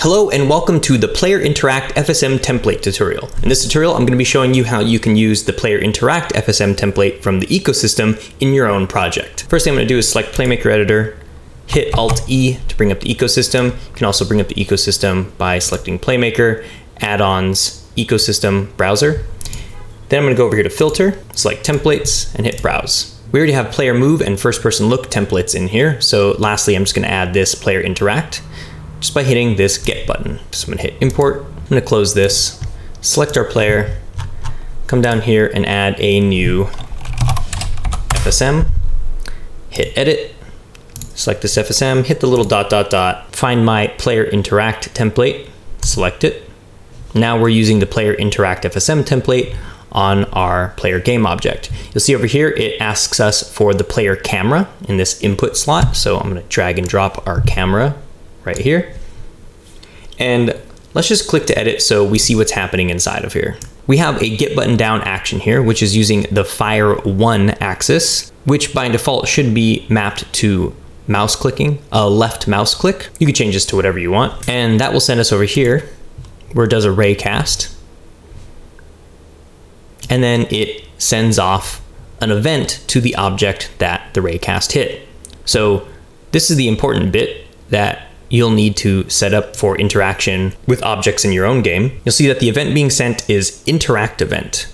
Hello and welcome to the Player Interact FSM template tutorial. In this tutorial, I'm going to be showing you how you can use the Player Interact FSM template from the ecosystem in your own project. First thing I'm going to do is select Playmaker Editor, hit Alt-E to bring up the ecosystem. You can also bring up the ecosystem by selecting Playmaker, Add-ons, Ecosystem, Browser. Then I'm going to go over here to Filter, select Templates, and hit Browse. We already have Player Move and First Person Look templates in here, so lastly I'm just going to add this Player Interact just by hitting this get button. So I'm gonna hit import, I'm gonna close this, select our player, come down here and add a new FSM, hit edit, select this FSM, hit the little dot dot dot, find my player interact template, select it. Now we're using the player interact FSM template on our player game object. You'll see over here, it asks us for the player camera in this input slot. So I'm gonna drag and drop our camera right here. And let's just click to edit so we see what's happening inside of here. We have a get button down action here, which is using the fire one axis, which by default should be mapped to mouse clicking, a left mouse click. You can change this to whatever you want. And that will send us over here where it does a ray cast. And then it sends off an event to the object that the ray cast hit. So this is the important bit that you'll need to set up for interaction with objects in your own game. You'll see that the event being sent is interact event.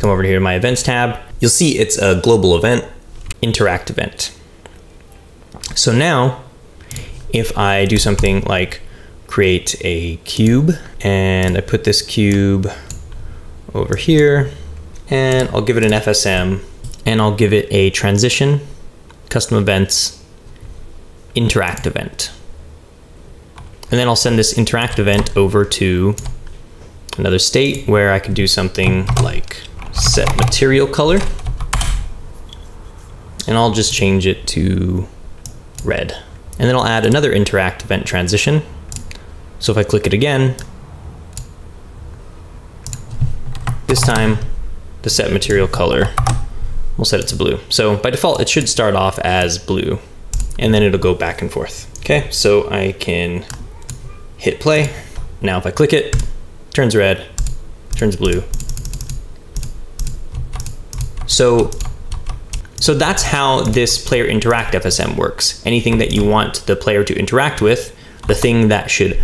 Come over here to my events tab. You'll see it's a global event, interact event. So now, if I do something like create a cube and I put this cube over here and I'll give it an FSM and I'll give it a transition, custom events, interact event. And then I'll send this interact event over to another state where I can do something like set material color. And I'll just change it to red. And then I'll add another interact event transition. So if I click it again, this time the set material color, we'll set it to blue. So by default, it should start off as blue and then it'll go back and forth. Okay, so I can hit play. Now if I click it, turns red, turns blue. So, so that's how this player interact FSM works. Anything that you want the player to interact with, the thing that should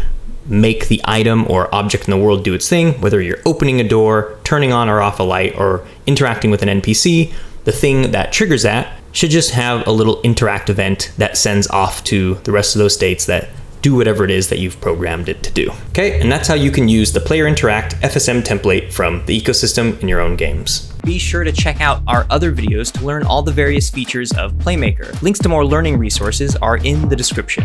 make the item or object in the world do its thing, whether you're opening a door, turning on or off a light, or interacting with an NPC, the thing that triggers that should just have a little interact event that sends off to the rest of those states that do whatever it is that you've programmed it to do. Okay, and that's how you can use the Player Interact FSM template from the ecosystem in your own games. Be sure to check out our other videos to learn all the various features of Playmaker. Links to more learning resources are in the description.